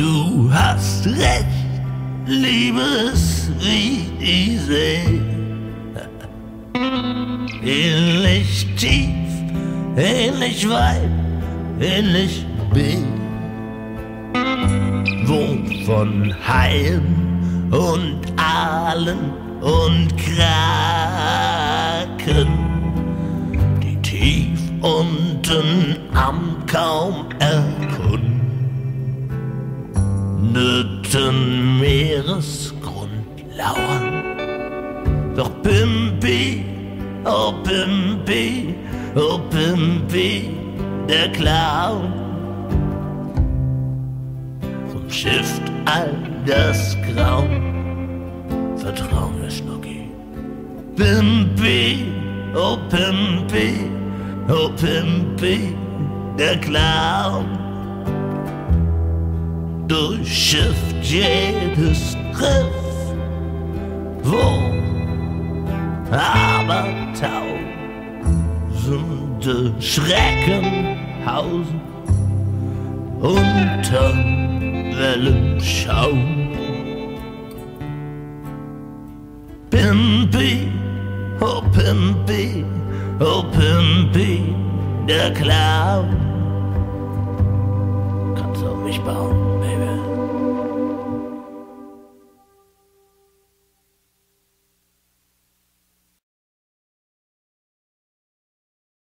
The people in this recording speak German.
Du hast recht, Liebes wie die See. Ähnlich tief, ähnlich weit, ähnlich B. Wo von Haien und Aalen und Kraken, die tief unten am kaum erkundeten Meeresgrund lauern. Doch Pimpi, oh Pimpi, oh Pimpi, der Clown umschifft all das Grauen. Vertrau mir, Schnucki. Pimpi, oh Pimpi, oh Pimpi, der Clown durchschifft jedes Riff, wo aber tausende Schrecken hausen unter Wellenschaum. Pimpy, oh Pimpy, oh Pimpy, der Clown.